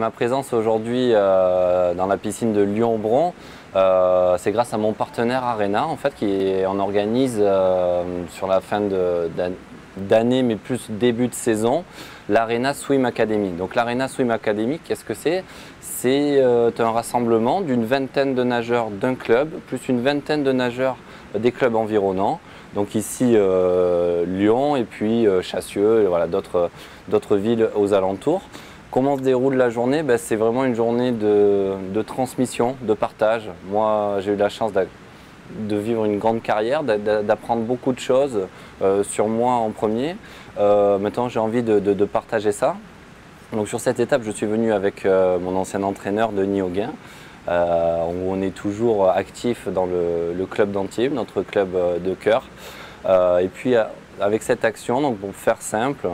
Ma présence aujourd'hui euh, dans la piscine de Lyon-Bron, euh, c'est grâce à mon partenaire Arena en fait, qui on organise euh, sur la fin d'année, mais plus début de saison, l'Arena Swim Academy. Donc l'Arena Swim Academy, qu'est-ce que c'est? C'est un rassemblement d'une vingtaine de nageurs d'un club, plus une vingtaine de nageurs des clubs environnants. Donc ici Lyon et puis Chassieux et d'autres villes aux alentours. Comment se déroule la journée ben, C'est vraiment une journée de, transmission, de partage. Moi, j'ai eu la chance de vivre une grande carrière, d'apprendre beaucoup de choses euh, sur moi en premier. Euh, maintenant, j'ai envie de, partager ça. Donc sur cette étape, je suis venu avec euh, mon ancien entraîneur Denis Auguin, où on est toujours actif dans le, club d'Antibes, notre club de cœur. et puis avec cette action, donc pour faire simple,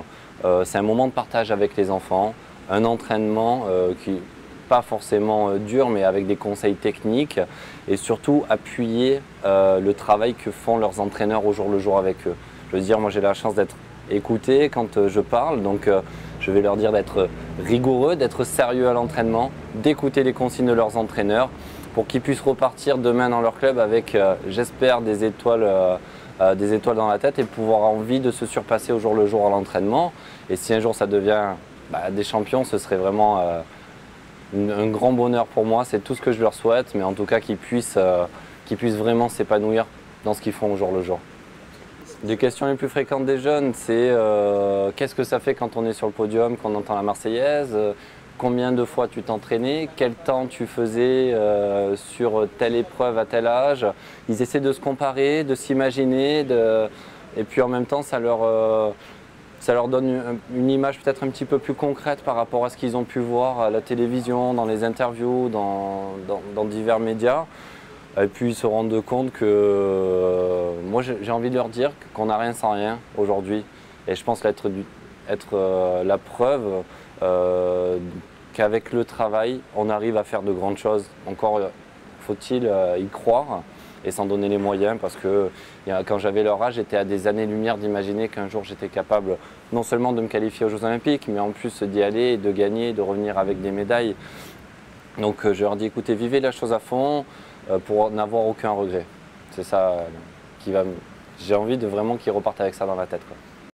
c'est un moment de partage avec les enfants, un entraînement euh, qui pas forcément euh, dur, mais avec des conseils techniques et surtout appuyer euh, le travail que font leurs entraîneurs au jour le jour avec eux. Je veux dire, moi j'ai la chance d'être écouté quand je parle, donc je vais leur dire d'être rigoureux, d'être sérieux à l'entraînement, d'écouter les consignes de leurs entraîneurs pour qu'ils puissent repartir demain dans leur club avec, j'espère, des étoiles. dans la tête et pouvoir envie de se surpasser au jour le jour à l'entraînement. Et si un jour ça devient bah, des champions, ce serait vraiment euh, un grand bonheur pour moi. C'est tout ce que je leur souhaite, mais en tout cas qu'ils puissent, euh, puissent vraiment s'épanouir dans ce qu'ils font au jour le jour. Les questions les plus fréquentes des jeunes, c'est euh, qu'est-ce que ça fait quand on est sur le podium, quand on entend la Marseillaise? Combien de fois tu t'entraînais? Quel temps tu faisais sur telle épreuve à tel âge? Ils essaient de se comparer, de s'imaginer, et puis en même temps, ça leur ça leur donne une image peut-être un petit peu plus concrète par rapport à ce qu'ils ont pu voir à la télévision, dans les interviews, dans, divers médias. Et puis ils se rendent compte que euh, moi j'ai envie de leur dire qu'on n'a rien sans rien aujourd'hui. Et je pense être, être euh, la preuve euh, qu'avec le travail, on arrive à faire de grandes choses. Encore faut-il y croire et s'en donner les moyens parce que quand j'avais leur âge, j'étais à des années-lumière d'imaginer qu'un jour j'étais capable non seulement de me qualifier aux Jeux Olympiques, mais en plus d'y aller, de gagner, de revenir avec des médailles. Donc euh, je leur dis écoutez, vivez la chose à fond euh, pour n'avoir aucun regret. C'est ça euh, qui va. J'ai envie de vraiment qu'ils repartent avec ça dans la tête.